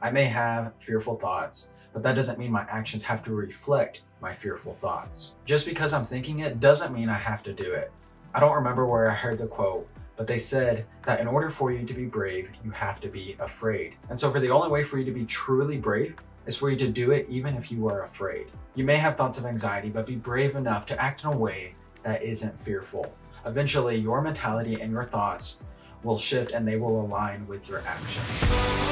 I may have fearful thoughts, but that doesn't mean my actions have to reflect my fearful thoughts. Just because I'm thinking it doesn't mean I have to do it. I don't remember where I heard the quote, but they said that in order for you to be brave, you have to be afraid. And so for the only way for you to be truly brave is for you to do it even if you are afraid. You may have thoughts of anxiety, but be brave enough to act in a way that isn't fearful. Eventually, your mentality and your thoughts will shift and they will align with your actions.